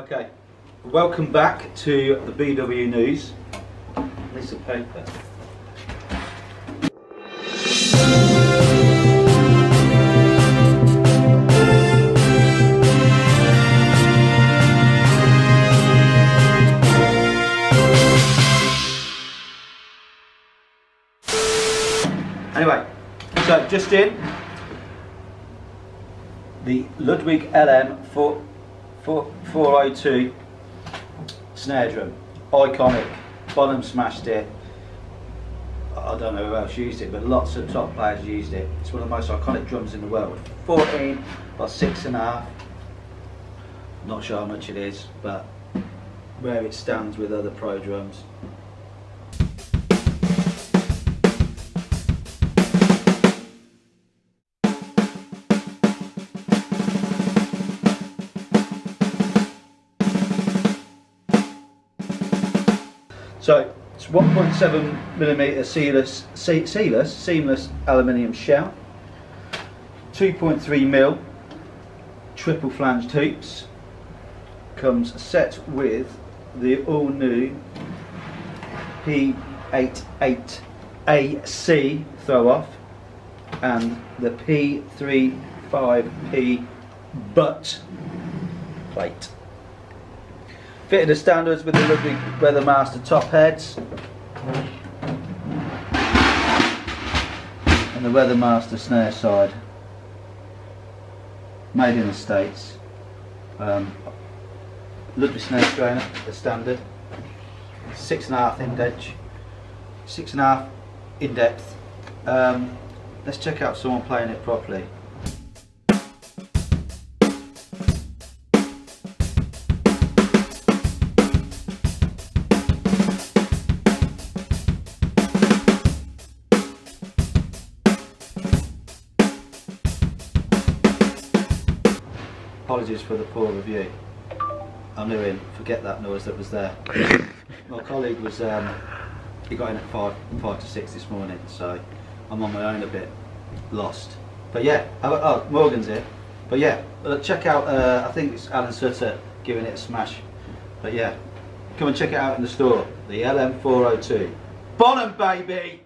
Okay, welcome back to the BW News. Piece of paper. Anyway, so just in the Ludwig LM 4, 4, 402 snare drum, iconic. Bonham smashed it. I don't know who else used it, but lots of top players used it. It's one of the most iconic drums in the world. 14 by six and a half. Not sure how much it is, but where it stands with other pro drums. So it's 1.7 millimeter seamless, se seamless, seamless aluminium shell, 2.3 mil triple flanged hoops. Comes set with the all new P88AC throw off and the P35P butt plate. Fitted to standards with the Ludwig Weathermaster top heads. And the Weathermaster snare side. Made in the States. Um, Ludwig snare strainer, the standard. Six and a half inch. Six and a half in depth. Um, let's check out someone playing it properly. Apologies for the poor review. I knew him, forget that noise that was there. My colleague was, um, he got in at five, five to six this morning, so I'm on my own a bit, lost. But yeah, oh, oh Morgan's here. But yeah, uh, check out, uh, I think it's Alan Sutter giving it a smash. But yeah, come and check it out in the store, the LM402. Bonham baby!